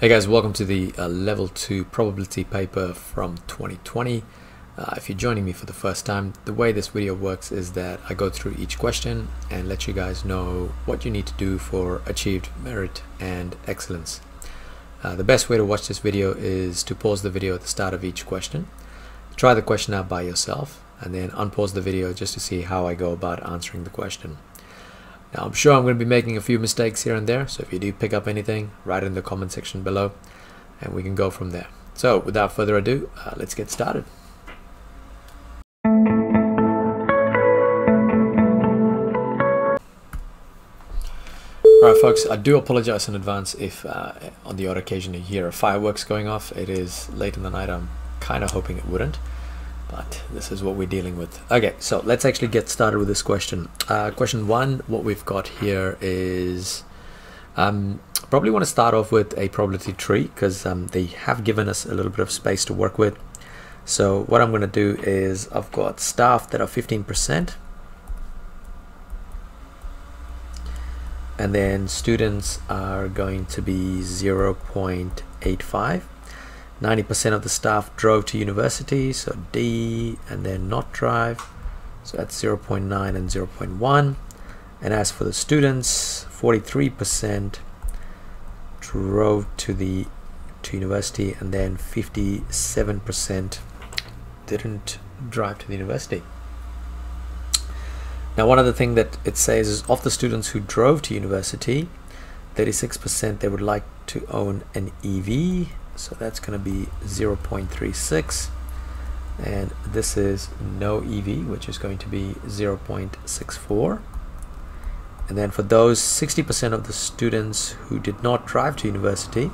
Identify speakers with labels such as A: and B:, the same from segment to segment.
A: Hey guys, welcome to the uh, level 2 probability paper from 2020. Uh, if you're joining me for the first time, the way this video works is that I go through each question and let you guys know what you need to do for achieved merit and excellence. Uh, the best way to watch this video is to pause the video at the start of each question, try the question out by yourself, and then unpause the video just to see how I go about answering the question. Now I'm sure I'm going to be making a few mistakes here and there, so if you do pick up anything, write it in the comment section below and we can go from there. So without further ado, uh, let's get started. Alright folks, I do apologize in advance if uh, on the odd occasion you hear fireworks going off. It is late in the night, I'm kind of hoping it wouldn't but this is what we're dealing with. Okay, so let's actually get started with this question. Uh, question one, what we've got here is um, probably want to start off with a probability tree because um, they have given us a little bit of space to work with. So what I'm going to do is I've got staff that are 15% and then students are going to be 0.85 90% of the staff drove to university, so D, and then not drive, so that's 0.9 and 0.1. And as for the students, 43% drove to the to university, and then 57% didn't drive to the university. Now, one other thing that it says is of the students who drove to university, 36% they would like to own an EV, so that's going to be 0.36 and this is no EV which is going to be 0.64 and then for those 60% of the students who did not drive to university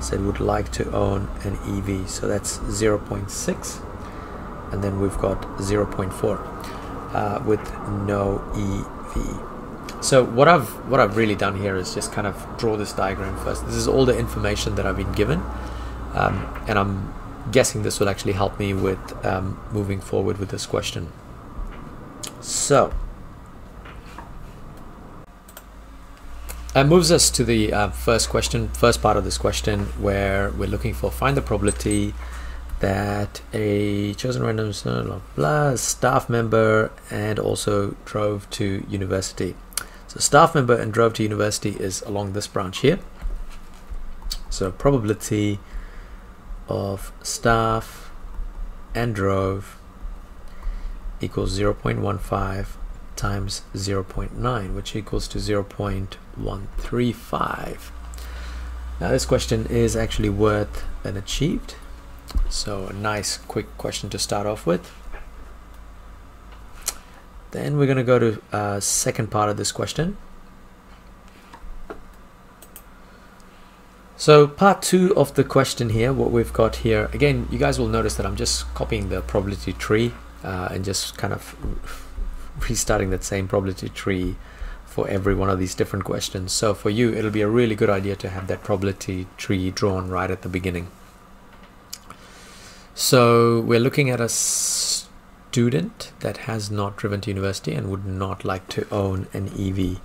A: said would like to own an EV so that's 0.6 and then we've got 0.4 uh, with no EV so what I've what I've really done here is just kind of draw this diagram first. This is all the information that I've been given, um, and I'm guessing this will actually help me with um, moving forward with this question. So. That moves us to the uh, first question, first part of this question, where we're looking for find the probability that a chosen random blah, blah, staff member and also drove to university. So staff member and drove to university is along this branch here. So probability of staff and drove equals 0.15 times 0.9 which equals to 0.135 now this question is actually worth an achieved. So a nice quick question to start off with then we're going to go to uh, second part of this question. So part two of the question here, what we've got here, again, you guys will notice that I'm just copying the probability tree uh, and just kind of restarting that same probability tree for every one of these different questions. So for you, it'll be a really good idea to have that probability tree drawn right at the beginning. So we're looking at a student that has not driven to university and would not like to own an EV.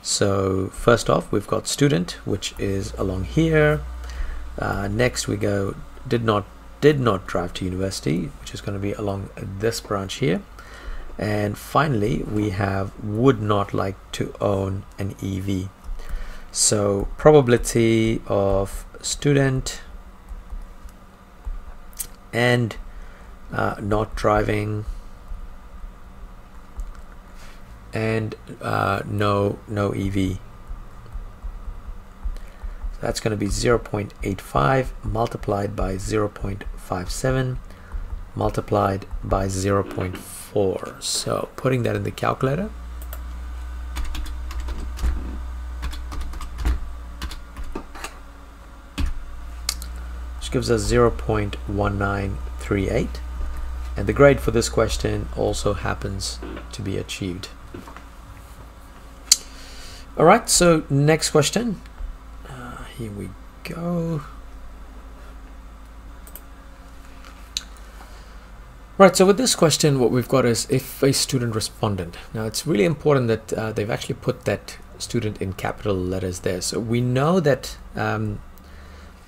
A: So first off, we've got student, which is along here. Uh, next we go did not did not drive to university, which is going to be along this branch here. And finally, we have would not like to own an EV. So probability of student and uh, not driving and uh, no no EV so that's going to be 0.85 multiplied by 0.57 multiplied by 0.4 so putting that in the calculator. Which gives us 0.1938 and the grade for this question also happens to be achieved. Alright, so next question. Uh, here we go. Right, so with this question, what we've got is if a student responded. Now, it's really important that uh, they've actually put that student in capital letters there. So we know that um,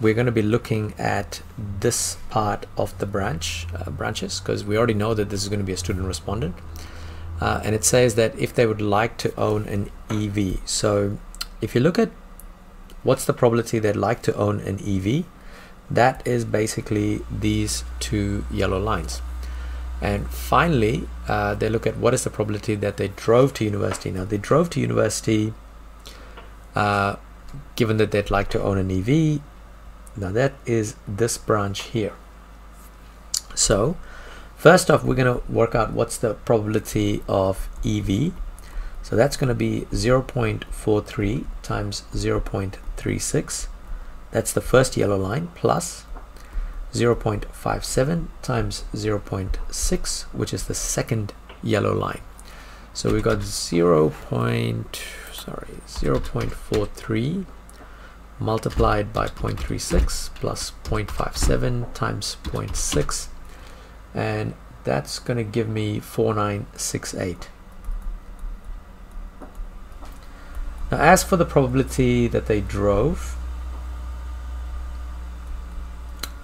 A: we're going to be looking at this part of the branch uh, branches because we already know that this is going to be a student respondent. Uh, and it says that if they would like to own an EV. So if you look at what's the probability they'd like to own an EV, that is basically these two yellow lines. And finally, uh, they look at what is the probability that they drove to university. Now, they drove to university, uh, given that they'd like to own an EV. Now, that is this branch here. So, first off, we're going to work out what's the probability of EV. So that's going to be 0.43 times 0.36. That's the first yellow line plus 0.57 times 0.6 which is the second yellow line so we've got 0. Point, sorry 0.43 multiplied by 0.36 plus 0.57 times 0.6 and that's going to give me 4968 now as for the probability that they drove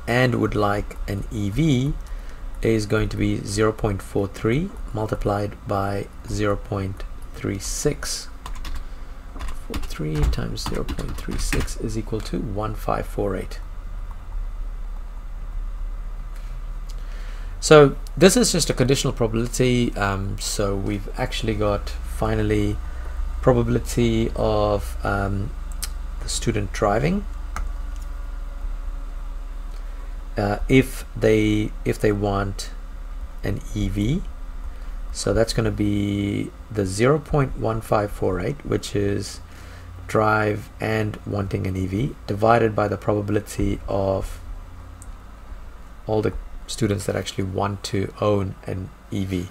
A: and would like an EV is going to be 0.43 multiplied by 0.36 43 times 0.36 is equal to 1548 so this is just a conditional probability um, so we've actually got finally probability of um, the student driving. Uh, if they if they want an EV so that's going to be the 0.1548 which is drive and wanting an EV divided by the probability of all the students that actually want to own an EV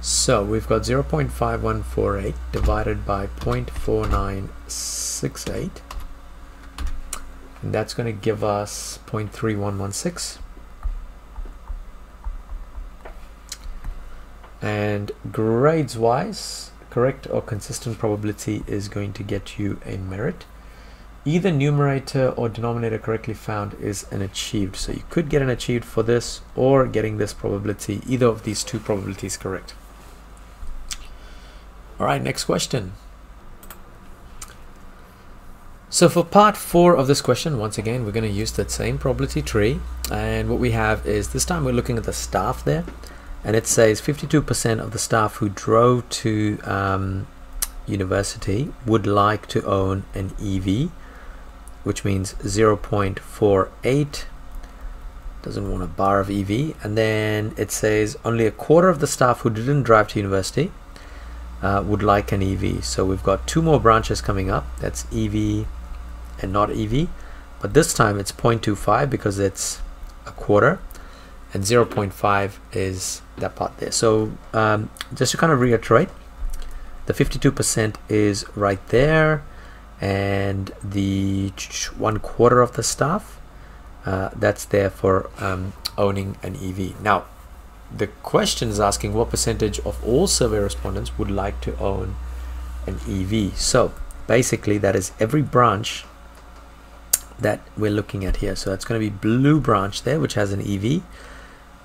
A: so we've got 0.5148 divided by 0.4968 and that's going to give us 0.3116 and grades wise correct or consistent probability is going to get you a merit. Either numerator or denominator correctly found is an achieved. So you could get an achieved for this or getting this probability. Either of these two probabilities correct. All right next question. So for part four of this question, once again, we're going to use that same probability tree. And what we have is this time we're looking at the staff there. And it says 52% of the staff who drove to um, university would like to own an EV, which means 0.48 doesn't want a bar of EV. And then it says only a quarter of the staff who didn't drive to university uh, would like an EV. So we've got two more branches coming up. That's EV and not EV but this time it's 0.25 because it's a quarter and 0.5 is that part there. So um, just to kind of reiterate the 52% is right there and the one quarter of the staff uh, that's there for um, owning an EV now the question is asking what percentage of all survey respondents would like to own an EV so basically that is every branch that we're looking at here. So that's going to be blue branch there which has an EV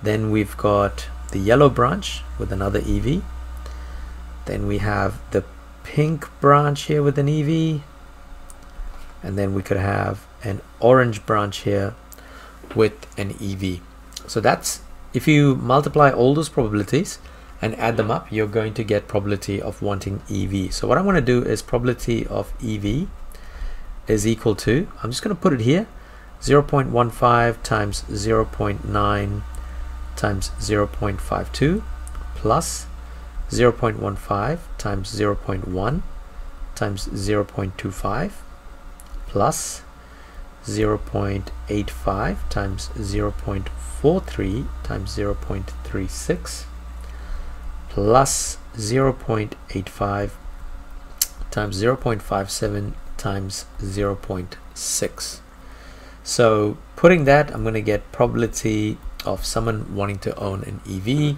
A: then we've got the yellow branch with another EV then we have the pink branch here with an EV and then we could have an orange branch here with an EV so that's if you multiply all those probabilities and add them up you're going to get probability of wanting EV so what I want to do is probability of EV is equal to, I'm just going to put it here, 0.15 times 0.9 times 0.52 plus 0.15 times 0.1 times 0.25 plus 0.85 times 0.43 times 0.36 plus 0.85 times 0.57 times 0.6 so putting that I'm going to get probability of someone wanting to own an EV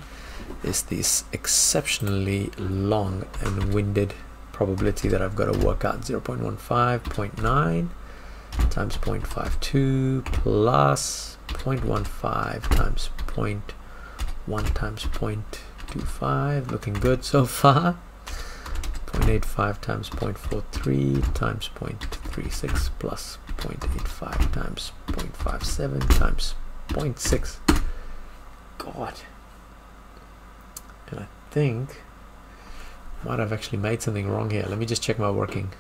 A: is this exceptionally long and winded probability that I've got to work out 0 0.15 0.9 times 0.52 plus 0.15 times 0.1 times 0.25 looking good so far 0.85 times 0.43 times 0.36 plus 0.85 times 0.57 times 0.6 god and I think might have actually made something wrong here let me just check my working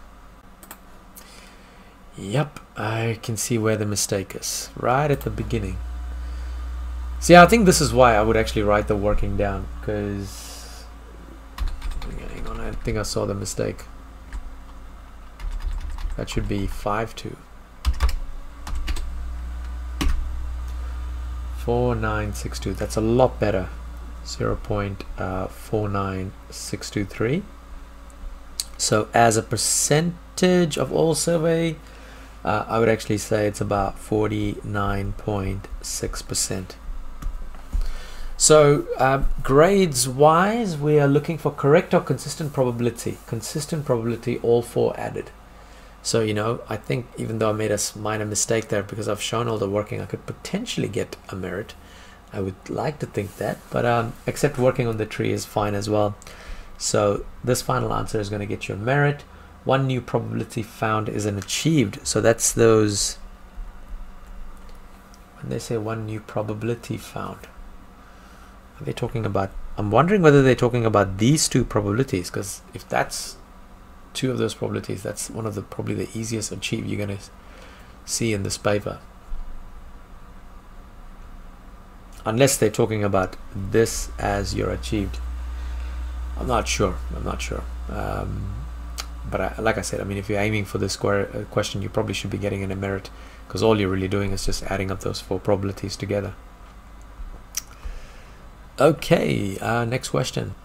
A: Yep, I can see where the mistake is. Right at the beginning. See, I think this is why I would actually write the working down, because... Hang on, I think I saw the mistake. That should be 5 4962. That's a lot better. 0 0.49623. So as a percentage of all survey, uh, I would actually say it's about 49.6%. So uh, grades wise, we are looking for correct or consistent probability. Consistent probability, all four added. So, you know, I think even though I made a minor mistake there because I've shown all the working, I could potentially get a merit. I would like to think that, but um, except working on the tree is fine as well. So this final answer is going to get you a merit one new probability found is an achieved so that's those when they say one new probability found are they talking about I'm wondering whether they're talking about these two probabilities because if that's two of those probabilities that's one of the probably the easiest achieve you're going to see in this paper. Unless they're talking about this as your achieved. I'm not sure I'm not sure. Um, but I, like I said I mean if you're aiming for this square uh, question you probably should be getting an merit because all you're really doing is just adding up those four probabilities together. Okay uh, next question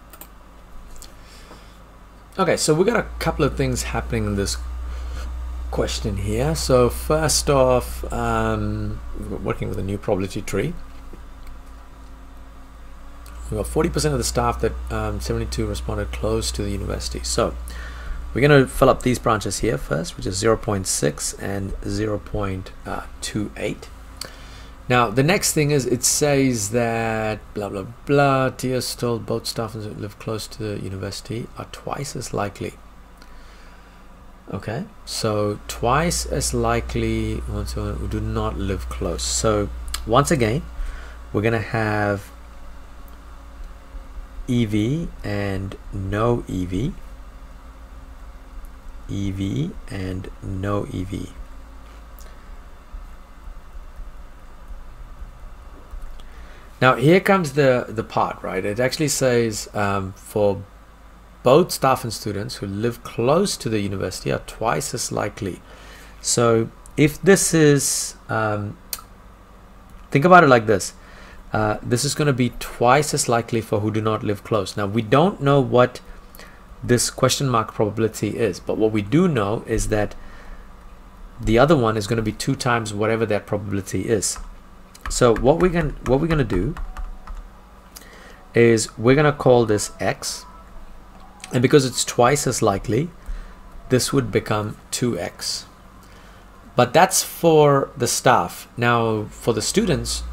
A: okay so we got a couple of things happening in this question here. So first off um, working with a new probability tree. We've got 40% of the staff that um, 72 responded close to the university. So we're going to fill up these branches here first, which is 0.6 and 0.28. Now, the next thing is it says that blah, blah, blah, Tia's told both staff who live close to the university are twice as likely. Okay, so twice as likely who do not live close. So once again, we're going to have EV and no EV. EV and no EV. Now here comes the, the part, right? It actually says um, for both staff and students who live close to the university are twice as likely. So if this is, um, think about it like this. Uh, this is going to be twice as likely for who do not live close. Now we don't know what this question mark probability is. But what we do know is that the other one is going to be two times whatever that probability is. So what we're going what we're to do is we're going to call this x and because it's twice as likely this would become 2x but that's for the staff. Now for the students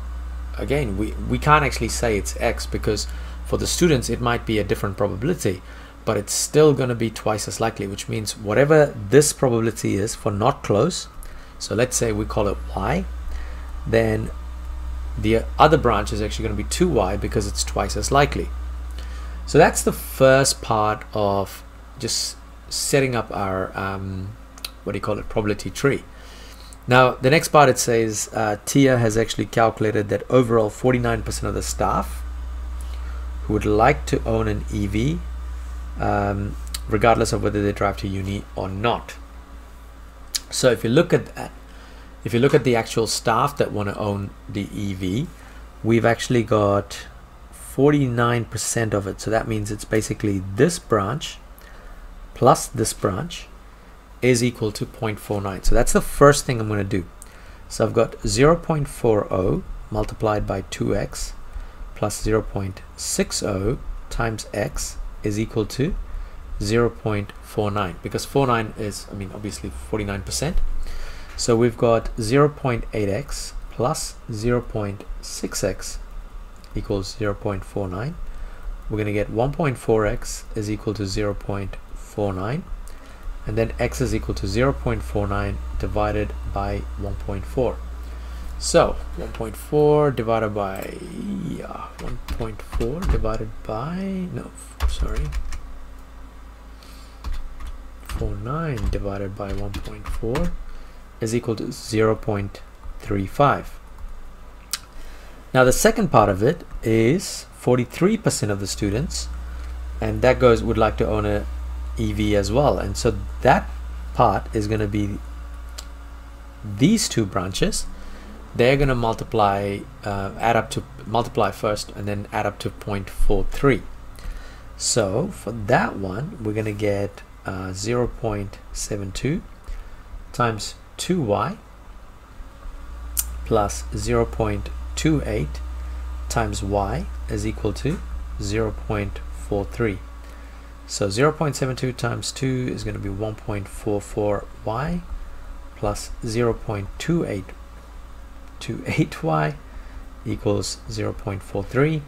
A: again we we can't actually say it's x because for the students it might be a different probability but it's still going to be twice as likely, which means whatever this probability is for not close, so let's say we call it y, then the other branch is actually going to be 2y because it's twice as likely. So that's the first part of just setting up our, um, what do you call it, probability tree. Now, the next part it says uh, Tia has actually calculated that overall 49% of the staff who would like to own an EV um, regardless of whether they drive to uni or not. So if you look at that, if you look at the actual staff that want to own the EV, we've actually got 49% of it. So that means it's basically this branch plus this branch is equal to 0.49. So that's the first thing I'm going to do. So I've got 0.40 multiplied by 2x plus 0.60 times x is equal to 0.49 because 49 is I mean obviously 49% so we've got 0.8x plus 0.6x equals 0.49 we're going to get 1.4x is equal to 0.49 and then x is equal to 0.49 divided by 1.4 so 1.4 divided by yeah 1.4 divided by no sorry. 49 divided by 1.4 is equal to 0.35 now the second part of it is 43% of the students and that goes would like to own a EV as well. And so that part is going to be these two branches. They're going to multiply uh, add up to multiply first and then add up to 0.43 so for that one we're going to get uh, 0.72 times 2y plus 0.28 times y is equal to 0.43 so 0.72 times 2 is going to be 1.44y plus 0.28 to 8y equals 0.43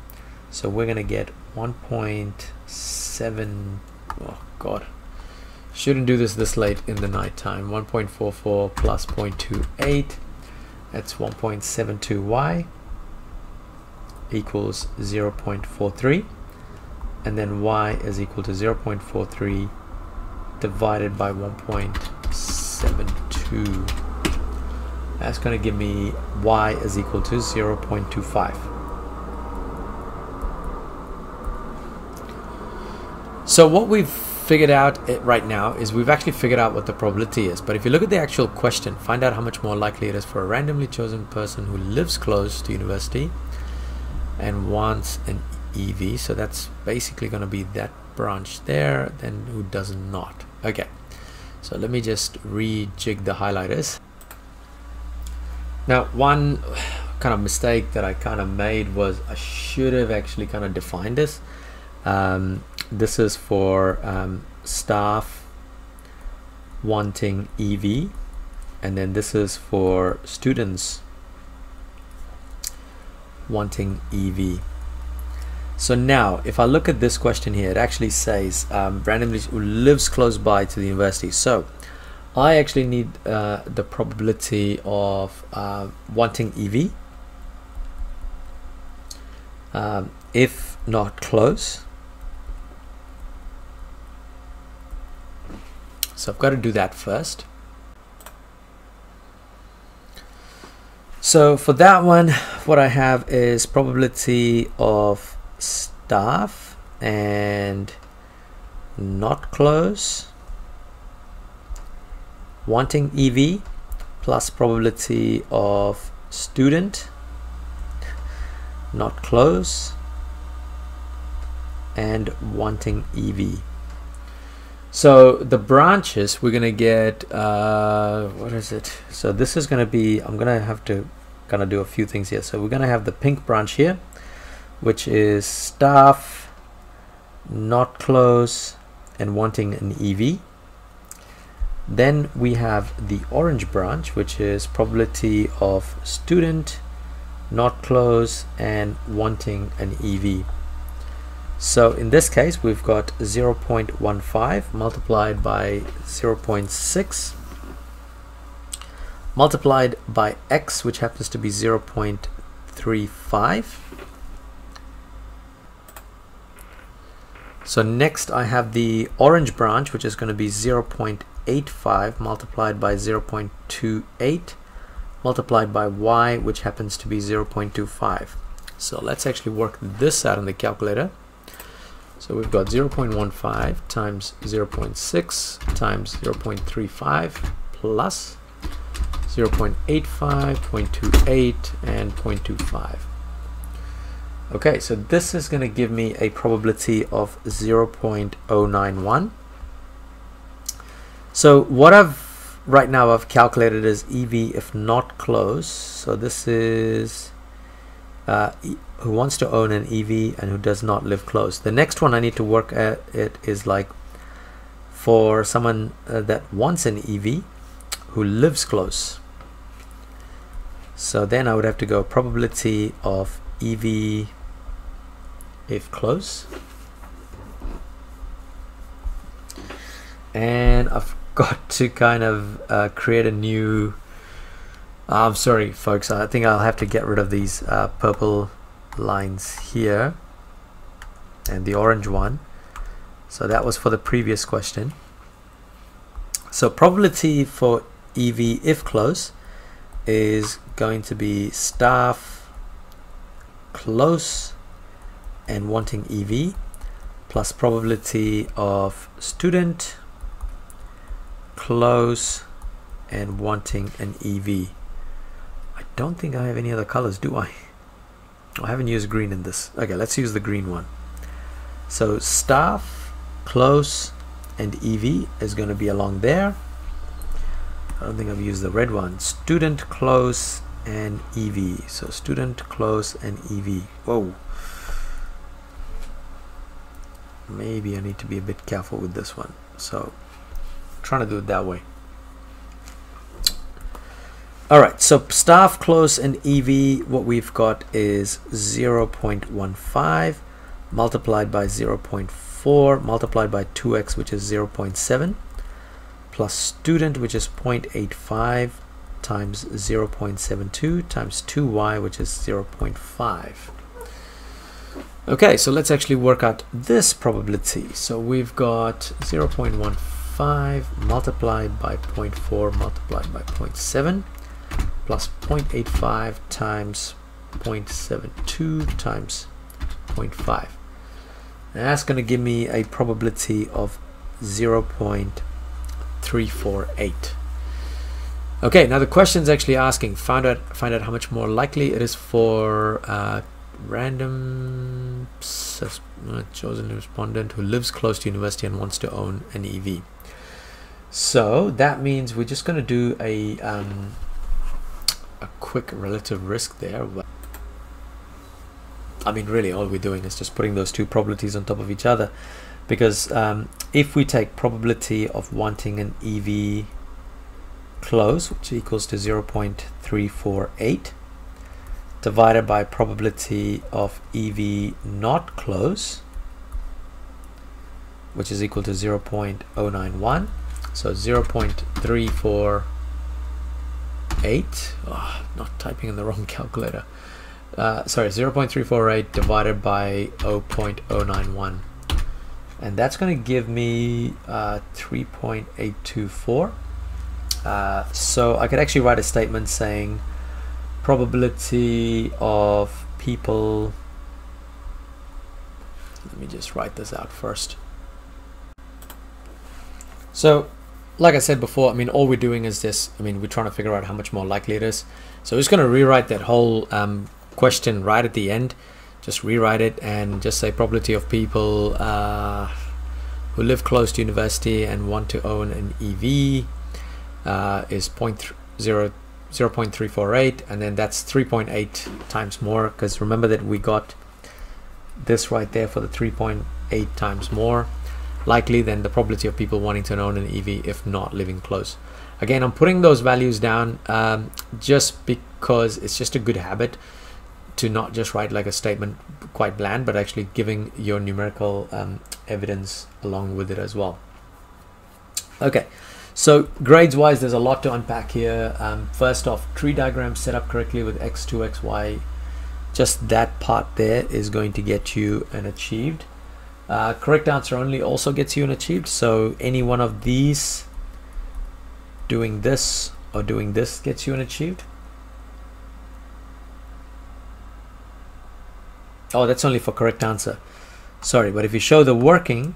A: so we're gonna get 1.7 oh god shouldn't do this this late in the night time. 1.44 plus 0.28 that's 1.72y equals 0.43 and then y is equal to 0.43 divided by 1.72 that's going to give me y is equal to 0.25. So what we've figured out right now is we've actually figured out what the probability is. But if you look at the actual question, find out how much more likely it is for a randomly chosen person who lives close to university and wants an EV. So that's basically going to be that branch there, then who does not. Okay, so let me just rejig the highlighters. Now, one kind of mistake that I kind of made was I should have actually kind of defined this. Um, this is for um, staff wanting EV, and then this is for students wanting EV. So now, if I look at this question here, it actually says um, randomly lives close by to the university. So I actually need uh, the probability of uh, wanting EV um, if not close so I've got to do that first. So for that one what I have is probability of staff and not close. Wanting EV plus probability of student. Not close. And wanting EV so the branches we're gonna get uh, what is it? So this is gonna be I'm gonna have to kind of do a few things here. So we're gonna have the pink branch here which is staff not close and wanting an EV then we have the orange branch, which is probability of student not close and wanting an EV. So in this case, we've got 0.15 multiplied by 0.6 multiplied by x, which happens to be 0.35. So next I have the orange branch, which is going to be 0.8 0.85 multiplied by 0.28 multiplied by y which happens to be 0.25 so let's actually work this out in the calculator so we've got 0.15 times 0.6 times 0.35 plus 0.85, 0.28 and 0.25 okay so this is going to give me a probability of 0.091 so what I've right now I've calculated is EV if not close. So this is uh, who wants to own an EV and who does not live close. The next one I need to work at it is like for someone uh, that wants an EV who lives close. So then I would have to go probability of EV if close. And I've got to kind of uh, create a new I'm sorry folks I think I'll have to get rid of these uh, purple lines here and the orange one. So that was for the previous question. So probability for EV if close is going to be staff close and wanting EV plus probability of student close and wanting an EV I don't think I have any other colors do I I haven't used green in this. Okay let's use the green one. So staff close and EV is going to be along there. I don't think I've used the red one. Student close and EV so student close and EV whoa. Maybe I need to be a bit careful with this one. So trying to do it that way all right so staff close and EV what we've got is 0.15 multiplied by 0.4 multiplied by 2x which is 0.7 plus student which is 0.85 times 0.72 times 2y which is 0.5 okay so let's actually work out this probability. So we've got 0.15 multiplied by 0.4 multiplied by 0.7 plus 0.85 times 0.72 times 0.5 that's going to give me a probability of 0.348 okay now the question is actually asking find out find out how much more likely it is for uh, random uh, chosen respondent who lives close to university and wants to own an EV so that means we're just going to do a um, a quick relative risk there I mean really all we're doing is just putting those two probabilities on top of each other. Because um, if we take probability of wanting an EV close which equals to 0.348 divided by probability of EV not close which is equal to 0.091 so 0.348 oh, not typing in the wrong calculator. Uh, sorry 0.348 divided by 0.091 and that's going to give me uh, 3.824 uh, so I could actually write a statement saying probability of people let me just write this out first. So like I said before I mean all we're doing is this I mean we're trying to figure out how much more likely it is. So we're just going to rewrite that whole um, question right at the end. Just rewrite it and just say probability of people uh, who live close to university and want to own an EV uh, is 0.0 0.348 and then that's 3.8 times more because remember that we got this right there for the 3.8 times more likely than the probability of people wanting to own an EV if not living close again I'm putting those values down um, just because it's just a good habit to not just write like a statement quite bland, but actually giving your numerical um, evidence along with it as well. Okay, so grades wise, there's a lot to unpack here. Um, first off, tree diagram set up correctly with x2, xy. Just that part there is going to get you an achieved. Uh, correct answer only also gets you an achieved. So any one of these doing this or doing this gets you an achieved. oh that's only for correct answer sorry but if you show the working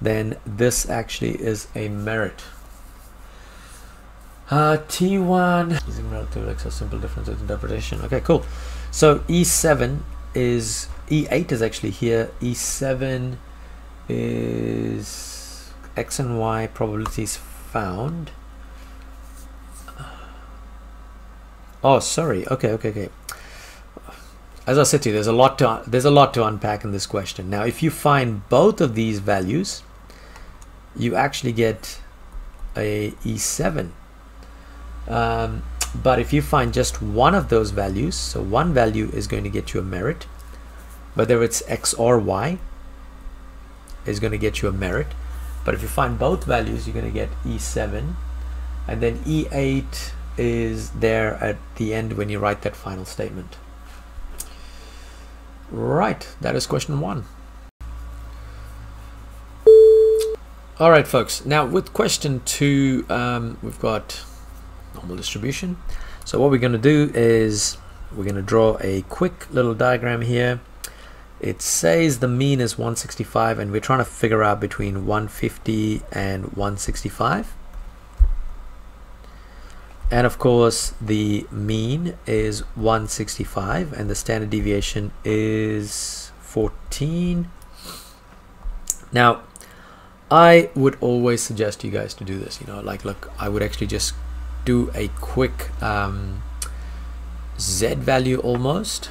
A: then this actually is a merit uh, T1 using relative like so simple difference of interpretation okay cool so E7 is E8 is actually here E7 is X and Y probabilities found oh sorry okay okay okay as I said to you, there's a lot to there's a lot to unpack in this question. Now, if you find both of these values, you actually get a E7. Um, but if you find just one of those values, so one value is going to get you a merit, whether it's X or Y is going to get you a merit. But if you find both values, you're going to get E7 and then E8 is there at the end when you write that final statement. Right, that is question one. All right, folks. Now with question two, um, we've got normal distribution. So what we're going to do is we're going to draw a quick little diagram here. It says the mean is 165 and we're trying to figure out between 150 and 165 and of course the mean is 165 and the standard deviation is 14 now I would always suggest you guys to do this you know like look I would actually just do a quick um, Z value almost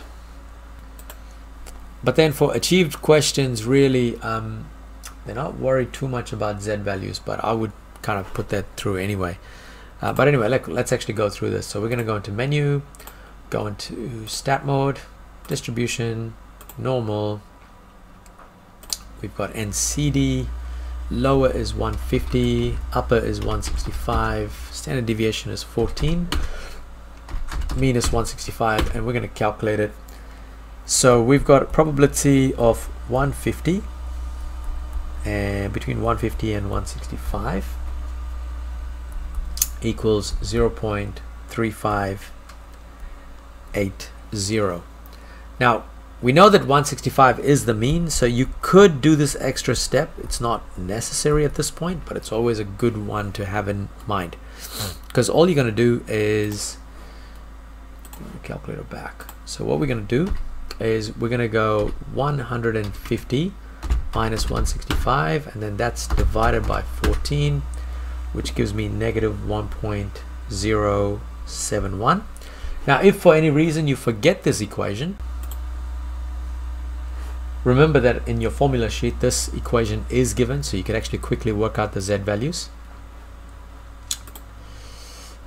A: but then for achieved questions really um, they're not worried too much about Z values but I would kind of put that through anyway uh, but anyway, let, let's actually go through this. So we're going to go into menu, go into stat mode, distribution, normal. We've got NCD, lower is 150, upper is 165, standard deviation is 14, mean is 165, and we're going to calculate it. So we've got a probability of 150, uh, and between 150 and 165 equals 0.3580. Now, we know that 165 is the mean, so you could do this extra step. It's not necessary at this point, but it's always a good one to have in mind. Hmm. Because all you're going to do is calculator back. So what we're going to do is we're going to go 150 minus 165 and then that's divided by 14 which gives me negative 1.071. Now, if for any reason you forget this equation, remember that in your formula sheet, this equation is given, so you can actually quickly work out the z values.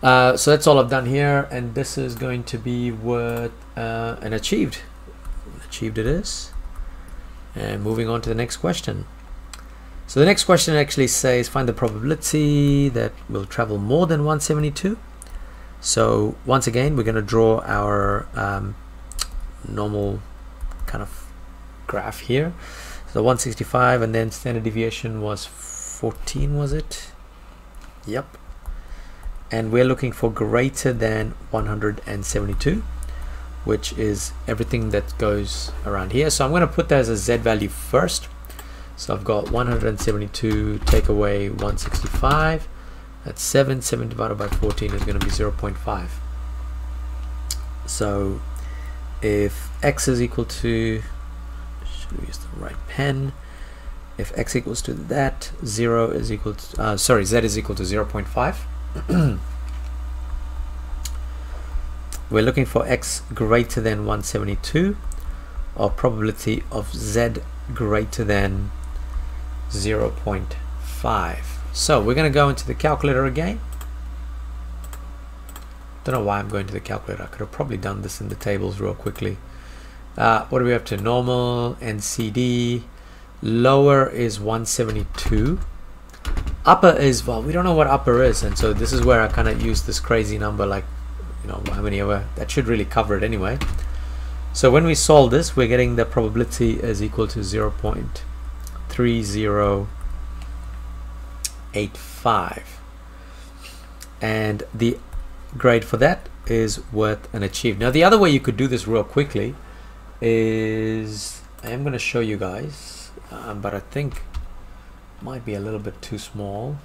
A: Uh, so that's all I've done here, and this is going to be what uh, and achieved. Achieved it is. And moving on to the next question. So the next question actually says find the probability that we'll travel more than 172. So once again, we're going to draw our um, normal kind of graph here. So 165 and then standard deviation was 14, was it? Yep. And we're looking for greater than 172, which is everything that goes around here. So I'm going to put that as a Z value first so I've got 172 take away 165. That's 7. 7 divided by 14 is going to be 0 0.5. So if x is equal to, should we use the right pen? If x equals to that, 0 is equal to, uh, sorry, z is equal to 0 0.5. We're looking for x greater than 172 or probability of z greater than 0.5. So we're going to go into the calculator again. Don't know why I'm going to the calculator. I could have probably done this in the tables real quickly. Uh, what do we have to normal NCD? Lower is 172. Upper is well, we don't know what upper is, and so this is where I kind of use this crazy number, like you know how many ever that should really cover it anyway. So when we solve this, we're getting the probability is equal to 0. 3085 and the grade for that is worth an achieved now the other way you could do this real quickly is I am going to show you guys um, but I think might be a little bit too small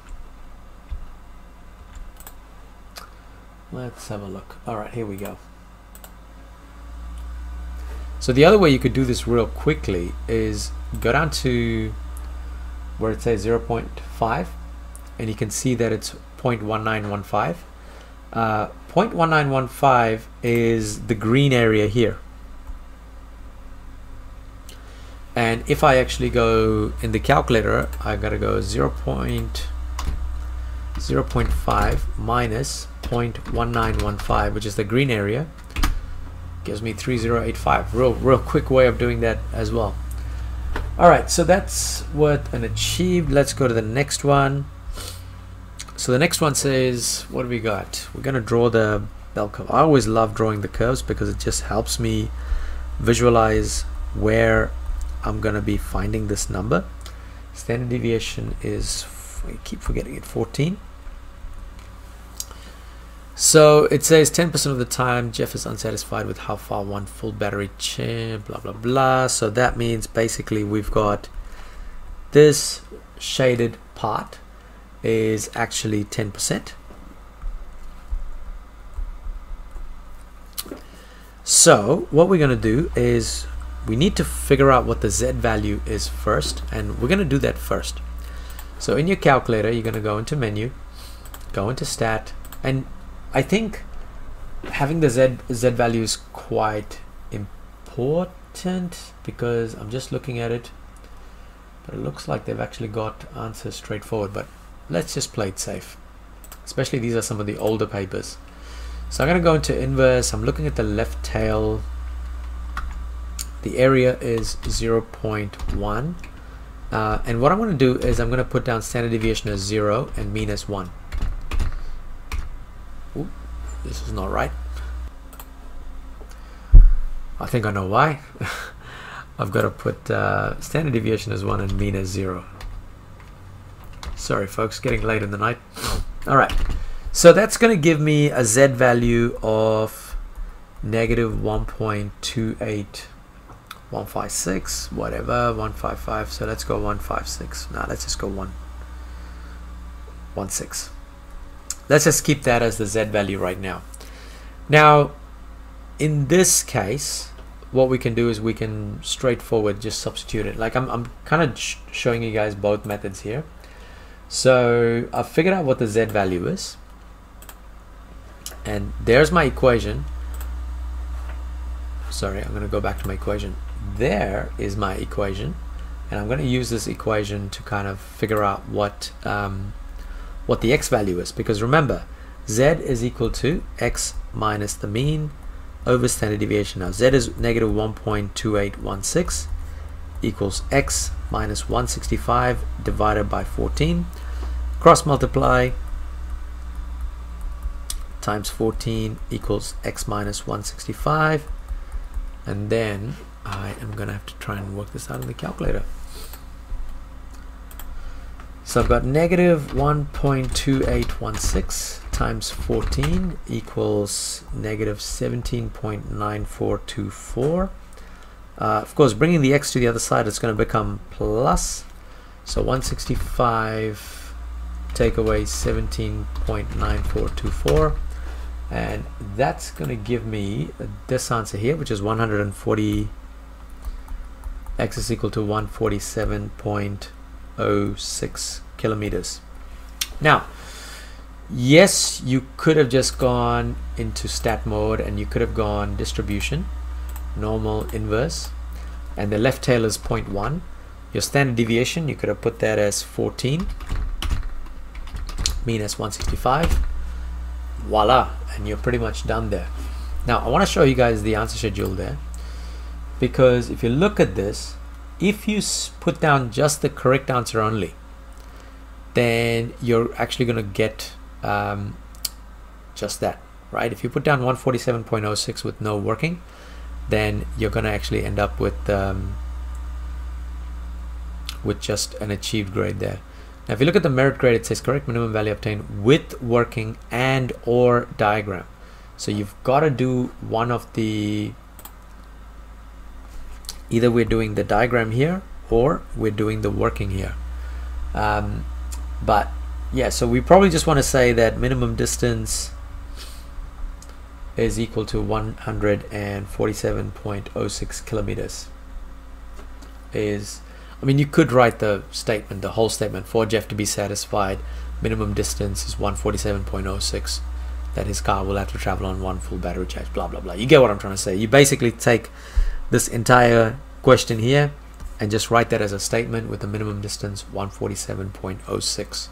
A: let's have a look. Alright here we go. So the other way you could do this real quickly is go down to where it says 0.5 and you can see that it's 0.1915 uh, 0.1915 is the green area here. And if I actually go in the calculator I gotta go 0. 0.5 minus 0.1915 which is the green area gives me 3085 real real quick way of doing that as well. Alright so that's what an achieved. Let's go to the next one. So the next one says what do we got? We're gonna draw the bell curve. I always love drawing the curves because it just helps me visualize where I'm gonna be finding this number. Standard deviation is I keep forgetting it 14 so it says 10% of the time Jeff is unsatisfied with how far one full battery chain, blah, blah, blah. So that means basically we've got this shaded part is actually 10%. So what we're going to do is we need to figure out what the Z value is first and we're going to do that first. So in your calculator, you're going to go into menu, go into stat, and I think having the Z Z value is quite important because I'm just looking at it but it looks like they've actually got answers straightforward but let's just play it safe. Especially these are some of the older papers. So I'm gonna go into inverse. I'm looking at the left tail. The area is 0.1 uh, and what I'm going to do is I'm going to put down standard deviation as 0 and mean as 1 this is not right. I think I know why. I've got to put uh, standard deviation as 1 and mean as 0. Sorry folks, getting late in the night. Alright, so that's going to give me a Z value of negative 1.28156, whatever, 155. So let's go 156. Now let's just go 1, 16. Let's just keep that as the Z value right now. Now, in this case, what we can do is we can straightforward just substitute it. Like I'm, I'm kind of sh showing you guys both methods here. So I've figured out what the Z value is. And there's my equation. Sorry, I'm going to go back to my equation. There is my equation. And I'm going to use this equation to kind of figure out what um, what the x value is because remember z is equal to x minus the mean over standard deviation. Now z is negative 1.2816 equals x minus 165 divided by 14 cross multiply times 14 equals x minus 165 and then I am gonna have to try and work this out in the calculator so I've got negative 1.2816 times 14 equals negative 17.9424. Uh, of course, bringing the x to the other side, it's going to become plus. So 165 take away 17.9424. And that's going to give me this answer here, which is 140. x is equal to 147. 0.06 kilometers. Now, yes, you could have just gone into stat mode and you could have gone distribution, normal, inverse, and the left tail is 0.1. Your standard deviation, you could have put that as 14, mean as 165. Voila, and you're pretty much done there. Now, I want to show you guys the answer schedule there because if you look at this, if you put down just the correct answer only, then you're actually going to get um, just that, right? If you put down 147.06 with no working, then you're going to actually end up with um, with just an achieved grade there. Now, if you look at the merit grade, it says correct minimum value obtained with working and or diagram. So you've got to do one of the either we're doing the diagram here or we're doing the working here. Um, but yeah so we probably just want to say that minimum distance is equal to 147.06 kilometers is I mean you could write the statement the whole statement for Jeff to be satisfied. Minimum distance is 147.06 that his car will have to travel on one full battery charge blah blah blah. You get what I'm trying to say. You basically take this entire question here and just write that as a statement with the minimum distance 147.06.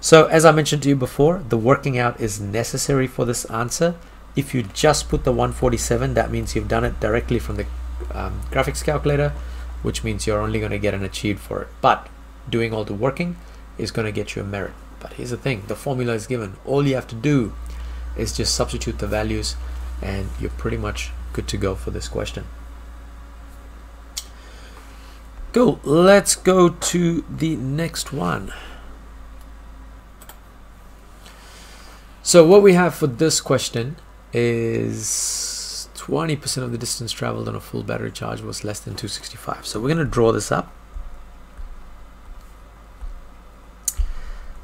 A: So as I mentioned to you before, the working out is necessary for this answer. If you just put the 147, that means you've done it directly from the um, graphics calculator, which means you're only going to get an achieved for it. But doing all the working is going to get you a merit. But here's the thing, the formula is given. All you have to do is just substitute the values and you're pretty much good to go for this question. Cool, let's go to the next one. So what we have for this question is 20% of the distance traveled on a full battery charge was less than 265. So we're going to draw this up.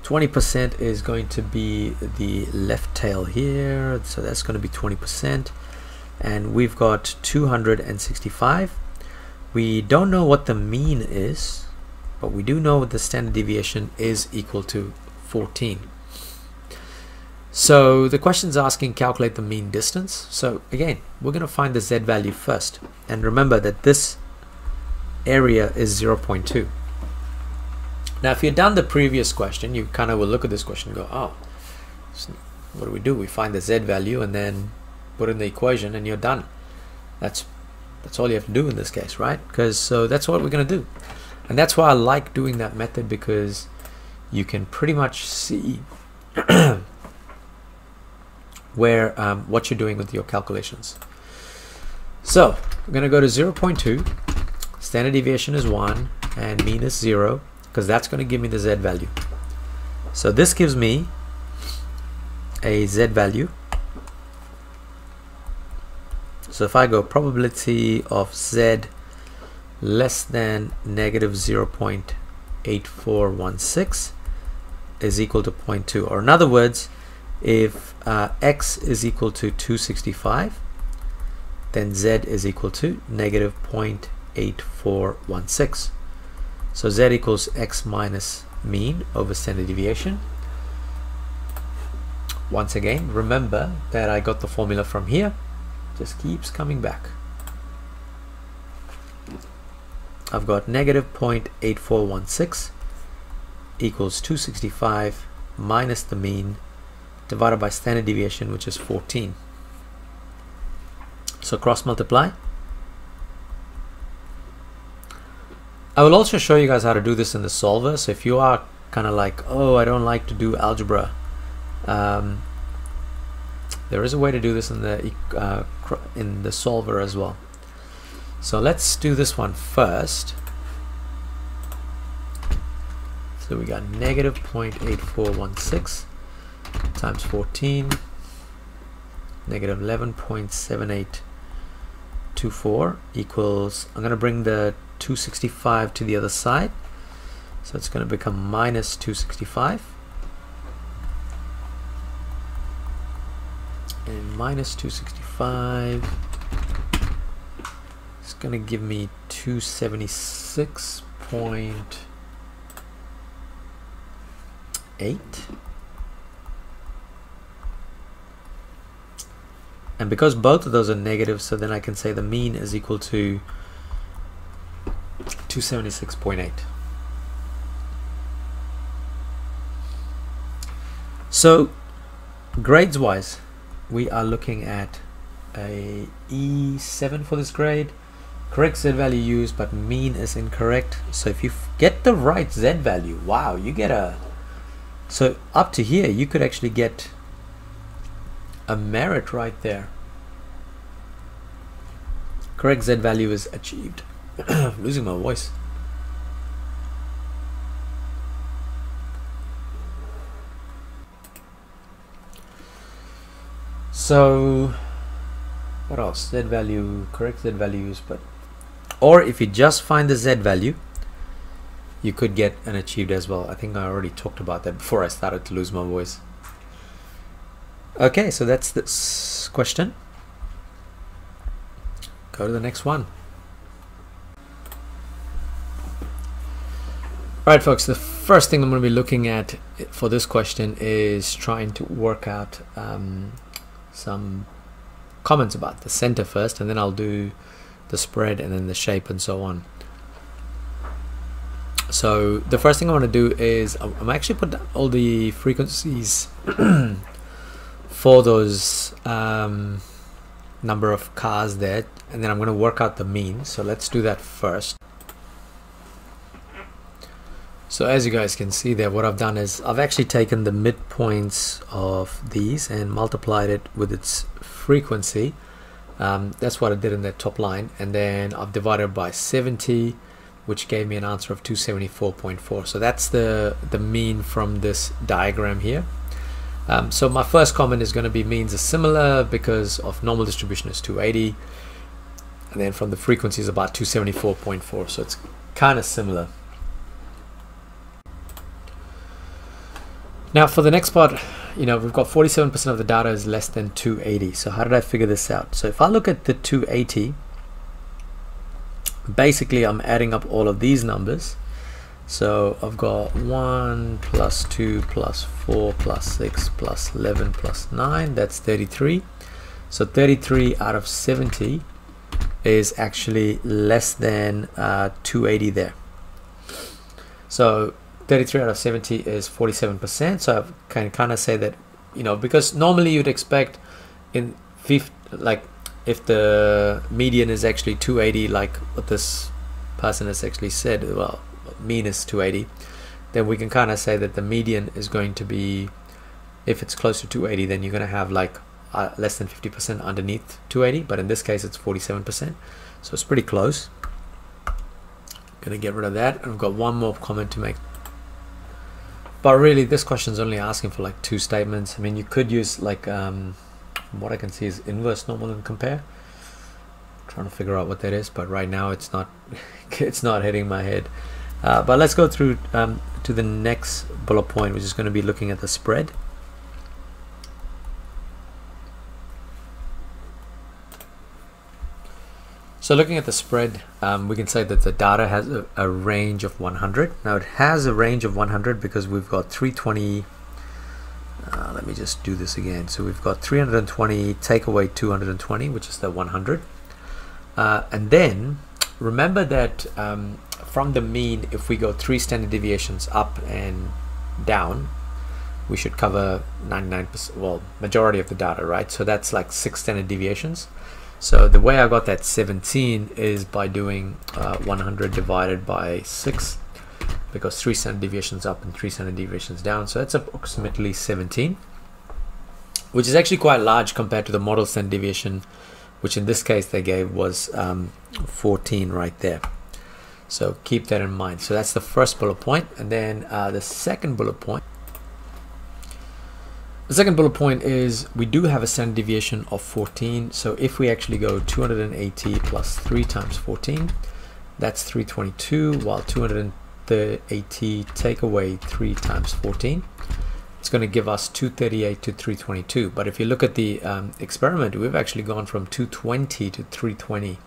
A: 20% is going to be the left tail here. So that's going to be 20%. And we've got 265. We don't know what the mean is, but we do know the standard deviation is equal to 14. So the question is asking calculate the mean distance. So again, we're going to find the z value first. And remember that this area is 0.2. Now, if you've done the previous question, you kind of will look at this question and go, oh, what do we do? We find the z value and then put in the equation and you're done. That's that's all you have to do in this case, right? Because so that's what we're going to do. And that's why I like doing that method because you can pretty much see where um, what you're doing with your calculations. So we're going to go to 0.2. Standard deviation is 1 and mean is 0 because that's going to give me the z value. So this gives me a z value. So if I go probability of z less than negative 0.8416 is equal to 0.2 or in other words if uh, x is equal to 265 then z is equal to negative 0.8416 so z equals x minus mean over standard deviation. Once again remember that I got the formula from here just keeps coming back. I've got negative 0.8416 equals 265 minus the mean divided by standard deviation which is 14 so cross multiply. I will also show you guys how to do this in the solver. So if you are kind of like oh I don't like to do algebra um, there is a way to do this in the uh, in the solver as well. So let's do this one first. So we got negative 0.8416 times 14 negative 11.7824 equals I'm going to bring the 265 to the other side. So it's going to become minus 265 and minus 265 it's going to give me 276.8 and because both of those are negative so then I can say the mean is equal to 276.8 so grades wise we are looking at a E7 for this grade correct Z value used but mean is incorrect so if you get the right Z value wow you get a so up to here you could actually get a merit right there. Correct Z value is achieved. losing my voice. So what else? Z value, correct Z values, but or if you just find the Z value, you could get an achieved as well. I think I already talked about that before I started to lose my voice. Okay, so that's this question. Go to the next one. Alright folks, the first thing I'm going to be looking at for this question is trying to work out um, some comments about the center first and then I'll do the spread and then the shape and so on. So the first thing I want to do is I'm actually put all the frequencies for those um, number of cars there and then I'm going to work out the mean. So let's do that first so as you guys can see there what I've done is I've actually taken the midpoints of these and multiplied it with its frequency. Um, that's what I did in that top line. And then I've divided by 70 which gave me an answer of 274.4 so that's the the mean from this diagram here. Um, so my first comment is going to be means are similar because of normal distribution is 280 and then from the frequency is about 274.4 so it's kind of similar now for the next part you know we've got 47% of the data is less than 280 so how did I figure this out? So if I look at the 280 basically I'm adding up all of these numbers. So I've got 1 plus 2 plus 4 plus 6 plus 11 plus 9 that's 33 so 33 out of 70 is actually less than uh, 280 there. So 33 out of 70 is 47% so I can kind of say that you know because normally you'd expect in fifth like if the median is actually 280 like what this person has actually said well mean is 280 then we can kind of say that the median is going to be if it's close to 280 then you're going to have like uh, less than 50% underneath 280 but in this case it's 47% so it's pretty close. Gonna get rid of that. I've got one more comment to make but really this question is only asking for like two statements. I mean you could use like um, what I can see is inverse normal and compare. Trying to figure out what that is but right now it's not it's not hitting my head. Uh, but let's go through um, to the next bullet point, which is going to be looking at the spread. So looking at the spread, um, we can say that the data has a, a, range of 100. Now it has a range of 100 because we've got 320. Uh, let me just do this again. So we've got 320 take away 220, which is the 100. Uh, and then remember that um, from the mean, if we go three standard deviations up and down, we should cover 99%, well, majority of the data, right? So that's like six standard deviations. So the way I got that 17 is by doing uh, 100 divided by 6 because 3 standard deviations up and 3 standard deviations down. So that's approximately 17, which is actually quite large compared to the model standard deviation, which in this case they gave was um, 14 right there. So keep that in mind. So that's the first bullet point. And then uh, the second bullet point. The second bullet point is we do have a standard deviation of 14. So if we actually go 280 plus 3 times 14, that's 322, while 280 take away 3 times 14, it's going to give us 238 to 322. But if you look at the um, experiment, we've actually gone from 220 to 320.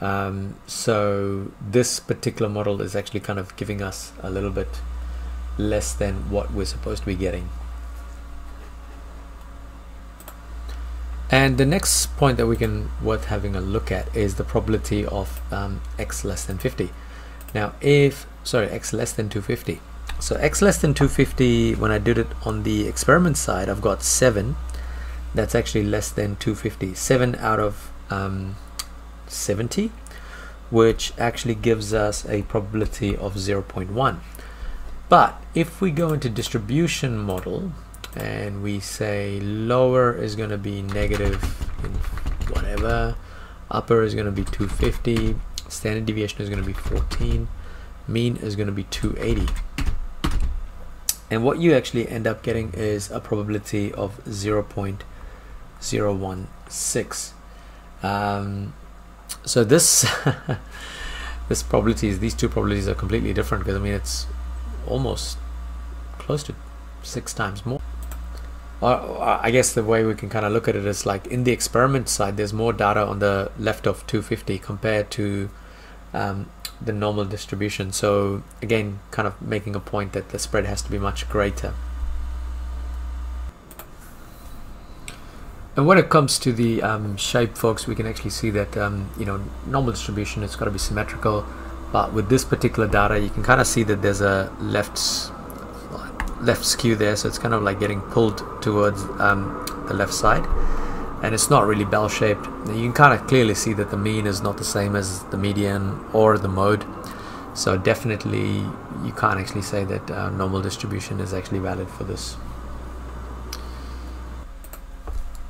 A: Um, so this particular model is actually kind of giving us a little bit less than what we're supposed to be getting. And the next point that we can worth having a look at is the probability of um, x less than 50. Now if, sorry, x less than 250. So x less than 250, when I did it on the experiment side, I've got 7. That's actually less than 250. 7 out of um, 70 which actually gives us a probability of 0.1 but if we go into distribution model and we say lower is going to be negative whatever. Upper is going to be 250 standard deviation is going to be 14 mean is going to be 280 and what you actually end up getting is a probability of 0.016 um, so this this probabilities these two probabilities are completely different because I mean it's almost close to six times more or, or I guess the way we can kind of look at it is like in the experiment side there's more data on the left of 250 compared to um, the normal distribution so again kind of making a point that the spread has to be much greater And when it comes to the um, shape, folks, we can actually see that, um, you know, normal distribution, it's got to be symmetrical. But with this particular data, you can kind of see that there's a left left skew there. So it's kind of like getting pulled towards um, the left side. And it's not really bell-shaped. You can kind of clearly see that the mean is not the same as the median or the mode. So definitely you can't actually say that uh, normal distribution is actually valid for this.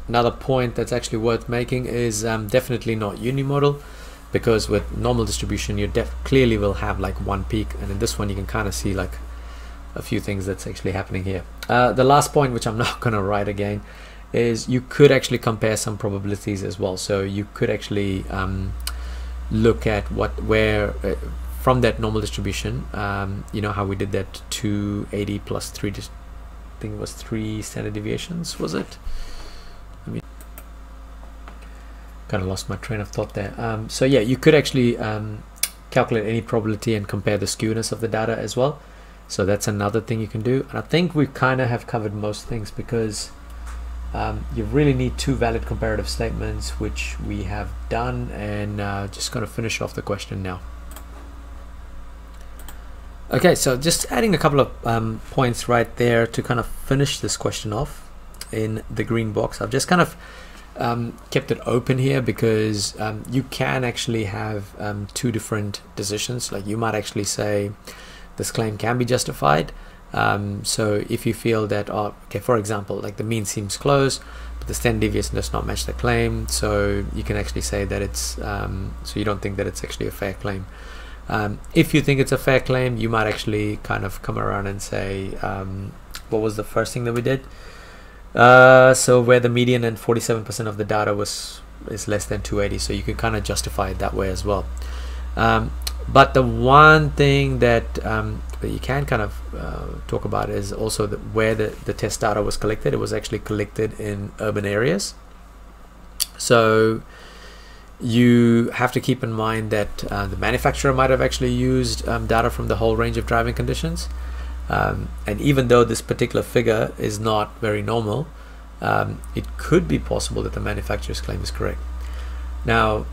A: Another point that's actually worth making is um, definitely not unimodal because with normal distribution you def clearly will have like one peak and in this one you can kind of see like a few things that's actually happening here. Uh, the last point which I'm not going to write again is you could actually compare some probabilities as well. So you could actually um, look at what where uh, from that normal distribution um, you know how we did that 280 plus 3 I think it was 3 standard deviations was it? I mean kind of lost my train of thought there. Um, so yeah you could actually um, calculate any probability and compare the skewness of the data as well so that's another thing you can do and I think we kind of have covered most things because um, you really need two valid comparative statements which we have done and uh, just going to finish off the question now Okay, so just adding a couple of um, points right there to kind of finish this question off in the green box. I've just kind of um, kept it open here because um, you can actually have um, two different decisions. Like you might actually say this claim can be justified. Um, so if you feel that, oh, okay, for example, like the mean seems close, but the standard deviation does not match the claim, so you can actually say that it's, um, so you don't think that it's actually a fair claim. Um, if you think it's a fair claim, you might actually kind of come around and say, um, what was the first thing that we did? Uh, so where the median and 47% of the data was is less than 280, so you can kind of justify it that way as well. Um, but the one thing that, um, that you can kind of uh, talk about is also the, where the, the test data was collected. It was actually collected in urban areas. So you have to keep in mind that uh, the manufacturer might have actually used um, data from the whole range of driving conditions. Um, and even though this particular figure is not very normal, um, it could be possible that the manufacturer's claim is correct. Now,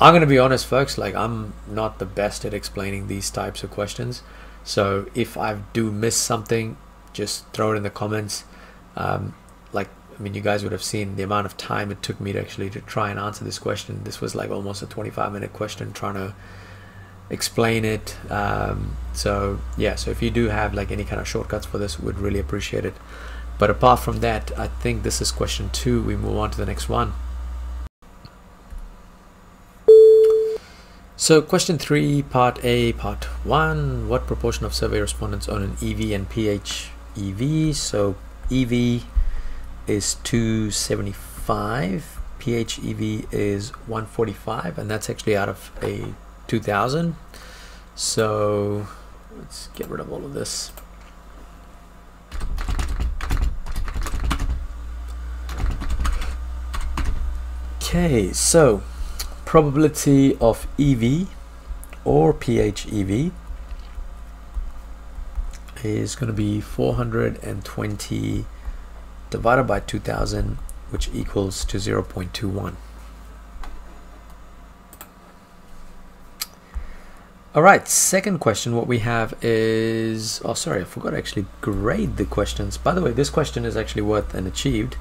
A: I'm going to be honest, folks, like I'm not the best at explaining these types of questions. So if I do miss something, just throw it in the comments. Um, like I mean, you guys would have seen the amount of time it took me to actually to try and answer this question. This was like almost a 25 minute question trying to explain it. Um, so yeah, so if you do have like any kind of shortcuts for this, would really appreciate it. But apart from that, I think this is question two. We move on to the next one. So question three, part A, part one, what proportion of survey respondents own an EV and PHEV? So EV is 275 PHEV is 145 and that's actually out of a 2000 so let's get rid of all of this. Okay so probability of EV or PHEV is going to be 420 divided by 2000 which equals to 0.21 all right second question what we have is oh sorry I forgot to actually grade the questions. By the way this question is actually worth an achieved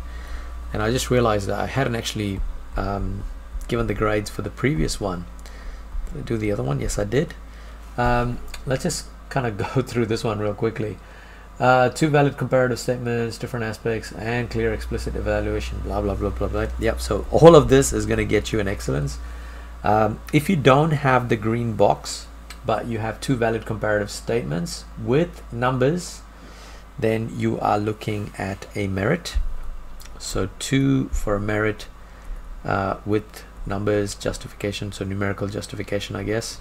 A: and I just realized that I hadn't actually um, given the grades for the previous one did I do the other one yes I did um, let's just kind of go through this one real quickly uh, two valid comparative statements, different aspects, and clear explicit evaluation, blah, blah, blah, blah, blah. Yep, so all of this is going to get you an excellence. Um, if you don't have the green box, but you have two valid comparative statements with numbers, then you are looking at a merit. So two for a merit uh, with numbers, justification, so numerical justification, I guess.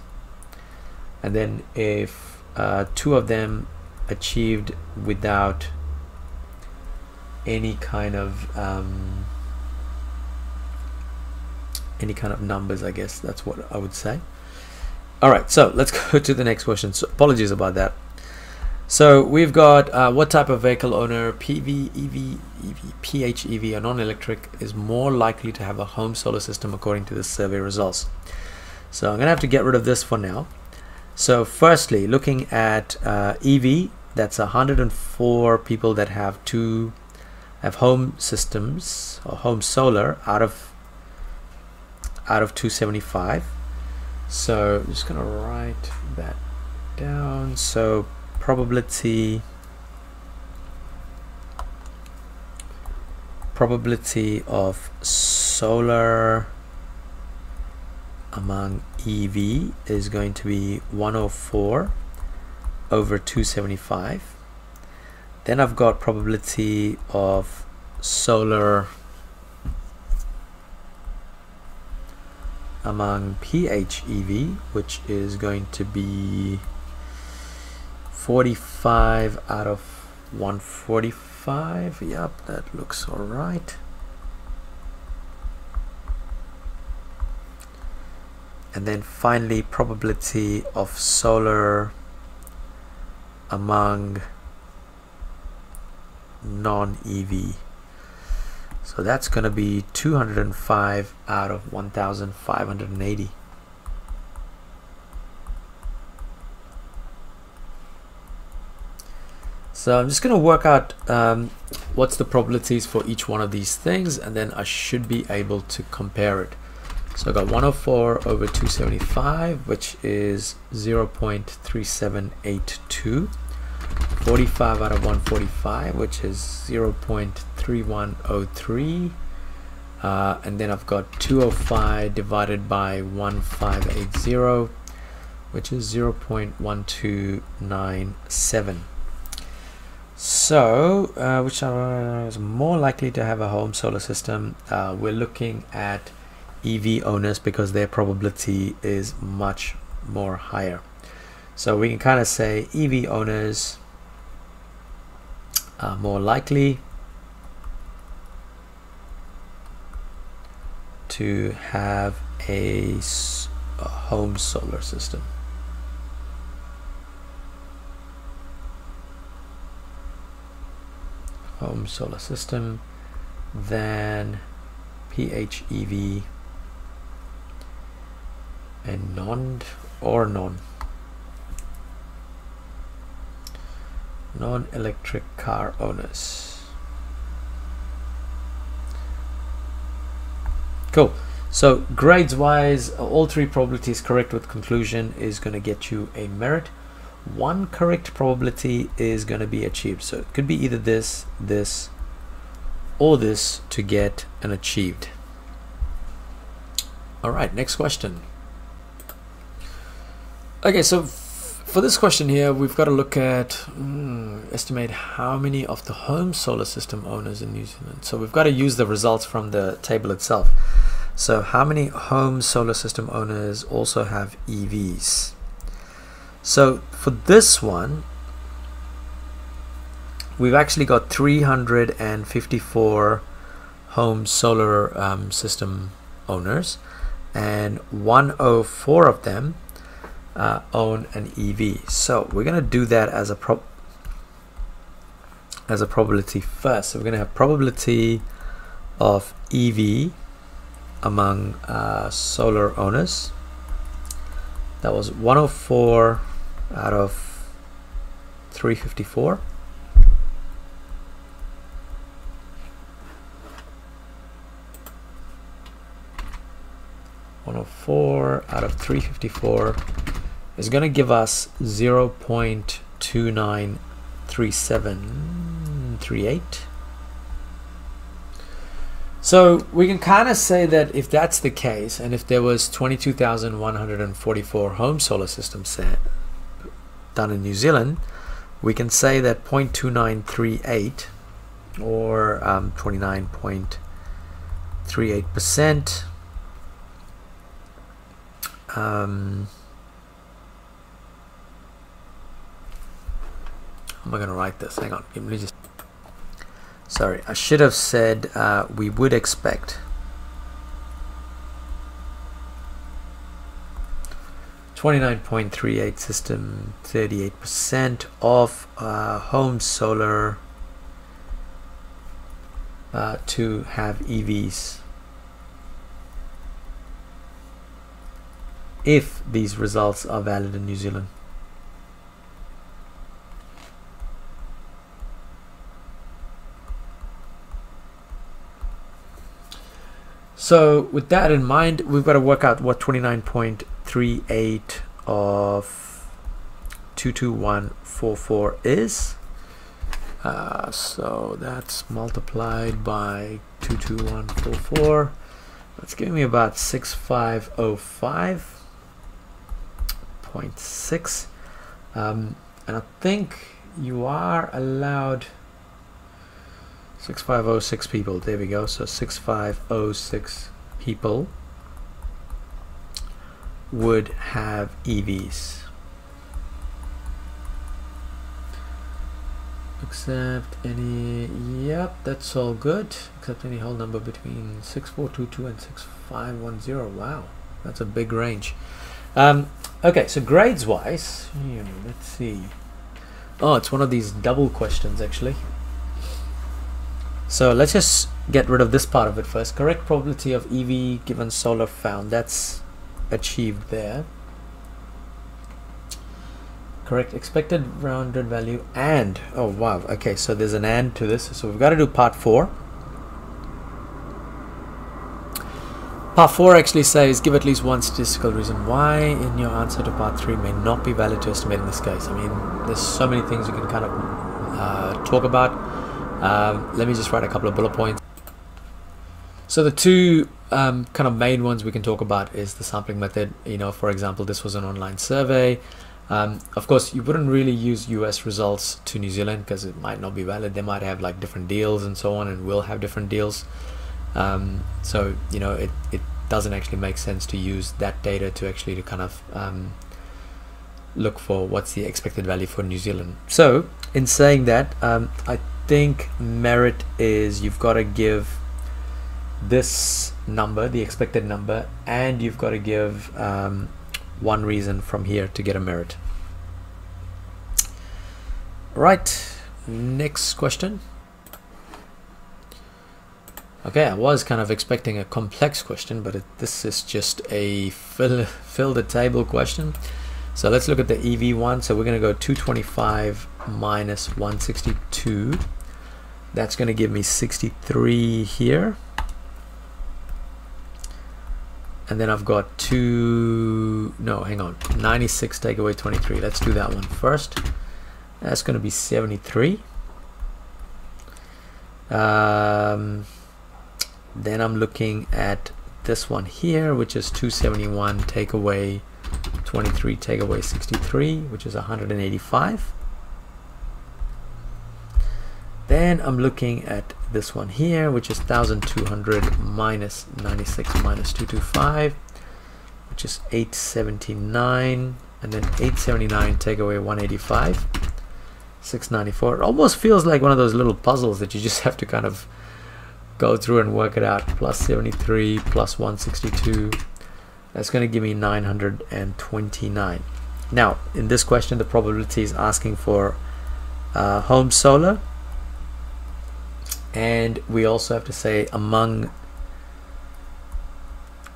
A: And then if uh, two of them achieved without any kind of um, any kind of numbers I guess that's what I would say. Alright so let's go to the next question. So apologies about that So we've got uh, what type of vehicle owner, PV, EV, EV, PHEV, or non-electric is more likely to have a home solar system according to the survey results. So I'm going to have to get rid of this for now. So firstly, looking at uh, EV, that's 104 people that have two have home systems or home solar out of out of 275. So I'm just going to write that down. So probability probability of solar among EV is going to be 104 over 275 then I've got probability of solar among PHEV which is going to be 45 out of 145 yep that looks all right. And then finally probability of solar among non-EV so that's going to be 205 out of 1580 So I'm just going to work out um, what's the probabilities for each one of these things and then I should be able to compare it. So I got 104 over 275 which is 0 0.3782. 45 out of 145 which is 0 0.3103 uh, and then I've got 205 divided by 1580 which is 0 0.1297 so, uh, which is more likely to have a home solar system? Uh, we're looking at EV owners because their probability is much more higher. So we can kind of say EV owners are more likely to have a home solar system. Home solar system than PHEV and non or non. Non-electric car owners. Cool. So grades wise all three probabilities correct with conclusion is going to get you a merit one correct probability is going to be achieved. So it could be either this, this, or this to get an achieved. All right, next question. Okay, so for this question here, we've got to look at, mm, estimate how many of the home solar system owners in New Zealand. So we've got to use the results from the table itself. So how many home solar system owners also have EVs? So for this one, we've actually got 354 home solar um, system owners and 104 of them uh, own an EV. So we're going to do that as a prob as a probability first. So we're going to have probability of EV among uh, solar owners. That was 104 out of 354 104 out of 354 is going to give us 0 0.293738 so we can kind of say that if that's the case and if there was 22,144 home solar systems set done in New Zealand, we can say that 0.2938 or 29.38% um, um, am I going to write this? Hang on, let me just. Sorry, I should have said uh, we would expect 29.38 system 38% of uh, home solar uh, to have EVs if these results are valid in New Zealand So with that in mind, we've got to work out what 29.38 of 22144 is. Uh, so that's multiplied by 22144. That's giving me about 6505.6. Um, and I think you are allowed 6506 people. There we go. So 6506 people would have EVs. Except any, yep, that's all good. Except any whole number between 6422 and 6510. Wow, that's a big range. Um, okay, so grades wise, let's see. Oh, it's one of these double questions actually. So let's just get rid of this part of it first. Correct probability of EV given solar found. That's achieved there. Correct expected rounded value and oh wow okay so there's an and to this so we've got to do part four. Part 4 actually says give at least one statistical reason why in your answer to part 3 may not be valid to estimate in this case. I mean, there's so many things you can kind of uh, talk about. Um, let me just write a couple of bullet points. So the two um, kind of main ones we can talk about is the sampling method. You know, for example, this was an online survey. Um, of course, you wouldn't really use US results to New Zealand because it might not be valid. They might have like different deals and so on, and will have different deals. Um, so you know, it it doesn't actually make sense to use that data to actually to kind of um, look for what's the expected value for New Zealand. So in saying that, um, I think merit is you've got to give this number, the expected number, and you've got to give um, one reason from here to get a merit. Right, next question. Okay, I was kind of expecting a complex question, but it, this is just a fill, fill the table question. So let's look at the EV one. So we're going to go 225 minus 162 that's going to give me 63 here. And then I've got two, no, hang on, 96 take away 23. Let's do that one first. That's going to be 73. Um, then I'm looking at this one here, which is 271 take away 23 take away 63, which is 185. Then I'm looking at this one here, which is 1200 minus 96 minus 225, which is 879, and then 879 take away 185, 694. It almost feels like one of those little puzzles that you just have to kind of go through and work it out. Plus 73, plus 162. That's going to give me 929. Now, in this question, the probability is asking for uh, home solar and we also have to say among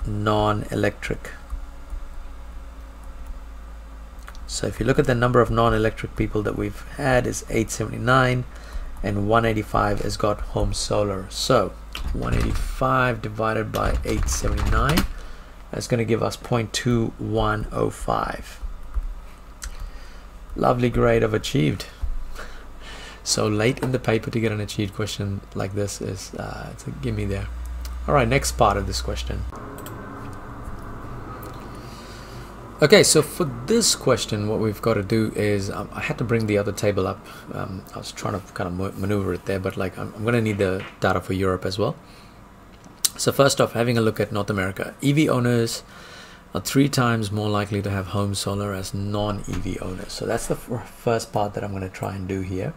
A: non-electric. So if you look at the number of non-electric people that we've had is 879 and 185 has got home solar. So 185 divided by 879 that's going to give us 0.2105 lovely grade of achieved so late in the paper to get an achieved question like this is uh, it's a gimme there. All right, next part of this question. Okay, so for this question, what we've got to do is um, I had to bring the other table up. Um, I was trying to kind of maneuver it there, but like I'm, I'm going to need the data for Europe as well. So first off, having a look at North America, EV owners are three times more likely to have home solar as non-EV owners. So that's the first part that I'm going to try and do here.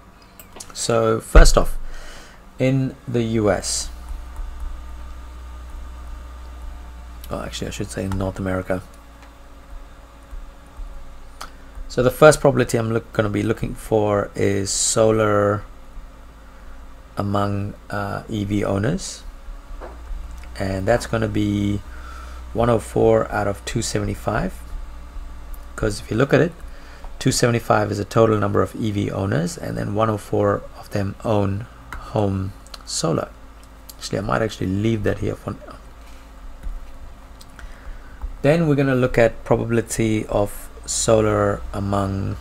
A: So first off, in the US, oh actually I should say in North America. So the first probability I'm going to be looking for is solar among uh, EV owners. And that's going to be 104 out of 275. Because if you look at it, 275 is a total number of EV owners and then 104 of them own home solar. Actually, I might actually leave that here for now. Then we're going to look at probability of solar among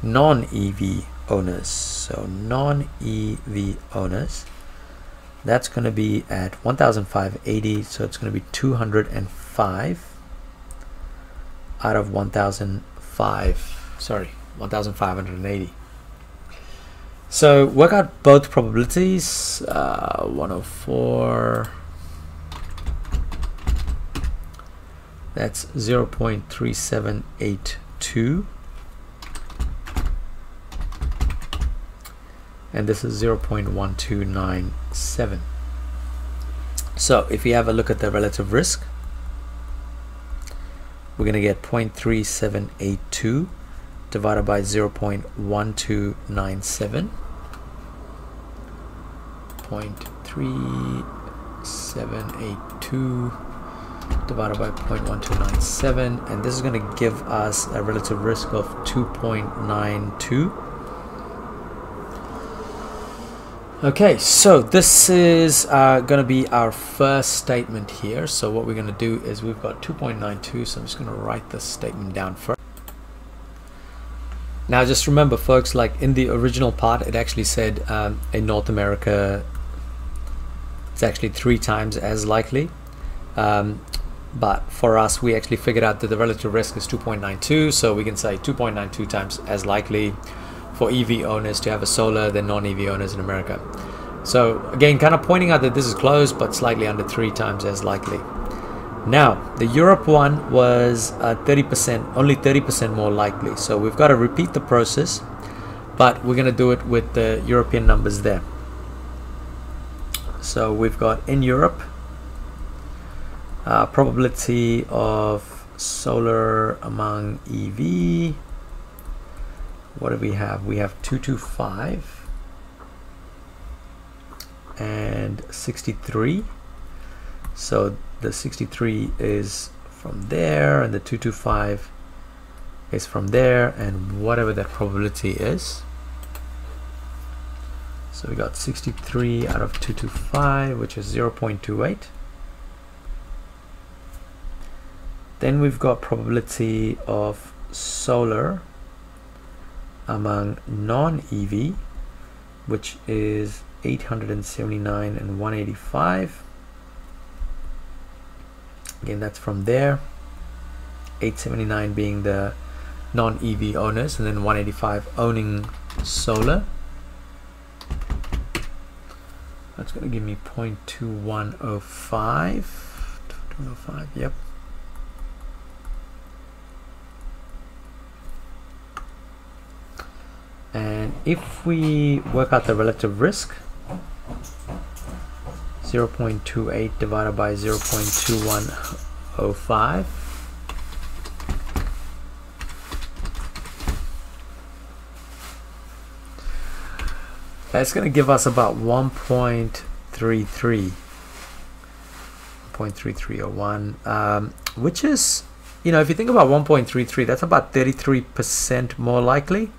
A: non-EV owners. So non-EV owners, that's going to be at 1,580. So it's going to be 205 out of 1,005. Sorry, 1,580. So work out both probabilities. Uh, 104. That's 0.3782. And this is 0.1297. So if you have a look at the relative risk, we're going to get 0.3782 divided by 0.1297. 0.3782 divided by 0.1297 and this is going to give us a relative risk of 2.92 okay so this is uh, going to be our first statement here. So what we're going to do is we've got 2.92 so I'm just going to write this statement down first now just remember folks like in the original part it actually said um, in North America it's actually three times as likely. Um, but for us we actually figured out that the relative risk is 2.92 so we can say 2.92 times as likely for EV owners to have a solar than non-EV owners in America. So again kind of pointing out that this is close but slightly under three times as likely. Now the Europe one was 30% uh, only 30% more likely. So we've got to repeat the process but we're going to do it with the European numbers there. So we've got in Europe uh, probability of solar among EV what do we have? We have 225 and 63 so the 63 is from there and the 225 is from there and whatever that probability is. So we got 63 out of 225 which is 0.28 Then we've got probability of solar among non-EV, which is 879 and 185. Again, that's from there. 879 being the non-EV owners, and then 185 owning solar. That's going to give me 0.2105. 2105, yep. And if we work out the relative risk 0.28 divided by 0.2105 that's going to give us about 1.33 0.3301 um, which is you know if you think about 1.33 that's about 33% more likely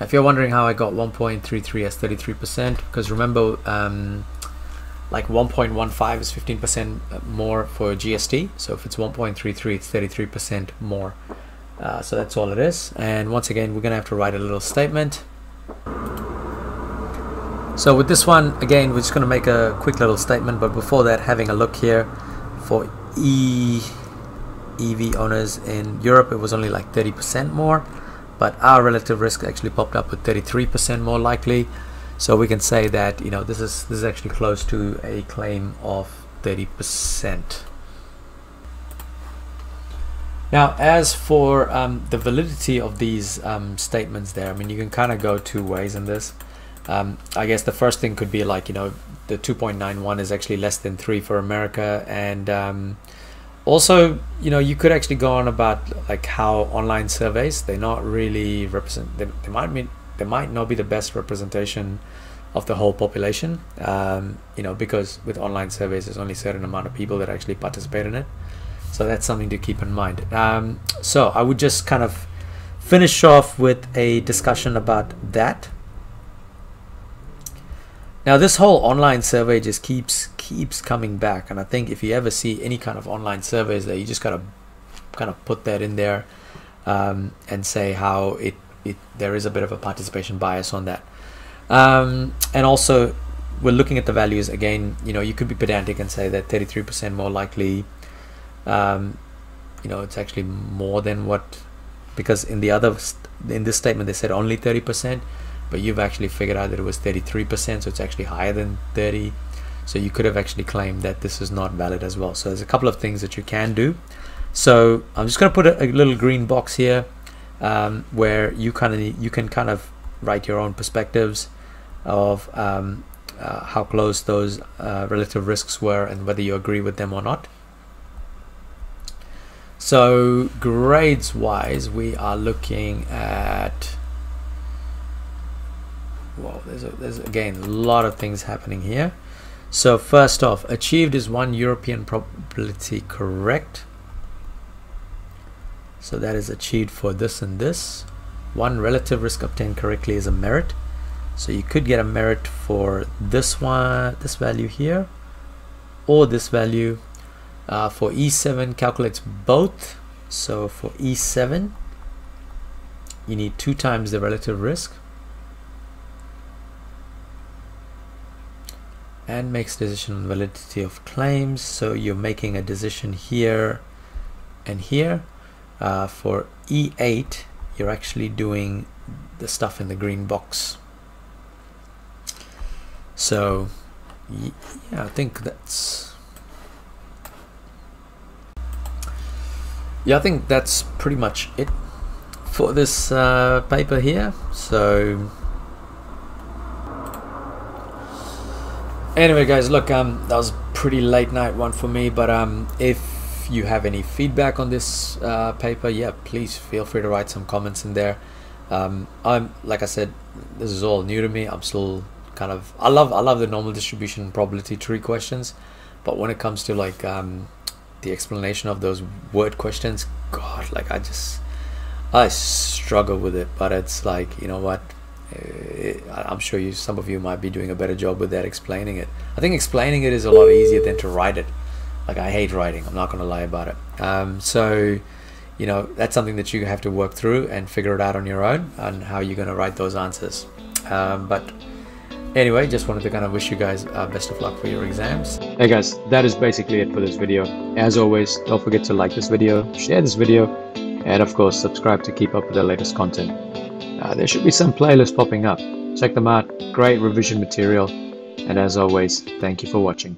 A: if you're wondering how I got 1.33 as 33%, because remember, um, like 1.15 is 15% more for GST. So if it's 1.33, it's 33% more. Uh, so that's all it is. And once again, we're going to have to write a little statement. So with this one, again, we're just going to make a quick little statement. But before that, having a look here for E EV owners in Europe, it was only like 30% more but our relative risk actually popped up with 33% more likely. So we can say that you know this is this is actually close to a claim of 30% now as for um, the validity of these um, statements there I mean you can kind of go two ways in this. Um, I guess the first thing could be like you know the 2.91 is actually less than 3 for America and um, also you know you could actually go on about like how online surveys they're not really represent they, they might mean they might not be the best representation of the whole population um, you know because with online surveys there's only a certain amount of people that actually participate in it. So that's something to keep in mind. Um, so I would just kind of finish off with a discussion about that now this whole online survey just keeps keeps coming back and I think if you ever see any kind of online surveys that you just gotta kind of put that in there um, and say how it, it there is a bit of a participation bias on that. Um, and also we're looking at the values again you know you could be pedantic and say that 33% more likely um, you know it's actually more than what because in the other in this statement they said only 30% but you've actually figured out that it was 33% so it's actually higher than 30 so you could have actually claimed that this is not valid as well. So there's a couple of things that you can do. So I'm just going to put a, a, little green box here um, where you kind of you can kind of write your own perspectives of um, uh, how close those uh, relative risks were and whether you agree with them or not. So grades wise we are looking at Whoa, there's, a, there's again a lot of things happening here. So first off, achieved is one European probability correct. So that is achieved for this and this. One relative risk obtained correctly is a merit. So you could get a merit for this one, this value here, or this value. Uh, for E7 calculates both. So for E7, you need two times the relative risk. And makes decision on validity of claims. So you're making a decision here and here. Uh, for E8 you're actually doing the stuff in the green box. So yeah I think that's yeah I think that's pretty much it for this uh, paper here. So anyway guys look um that was a pretty late night one for me but um if you have any feedback on this uh, paper yeah please feel free to write some comments in there. Um, I'm like I said this is all new to me. I'm still kind of I love I love the normal distribution probability tree questions but when it comes to like um, the explanation of those word questions god like I just I struggle with it but it's like you know what I'm sure you, some of you might be doing a better job with that explaining it. I think explaining it is a lot easier than to write it. Like I hate writing. I'm not going to lie about it. Um, so, you know, that's something that you have to work through and figure it out on your own on how you're going to write those answers. Um, but anyway, just wanted to kind of wish you guys uh, best of luck for your exams. Hey guys, that is basically it for this video. As always, don't forget to like this video, share this video, and of course subscribe to keep up with the latest content. Uh, there should be some playlists popping up. Check them out. Great revision material. And as always, thank you for watching.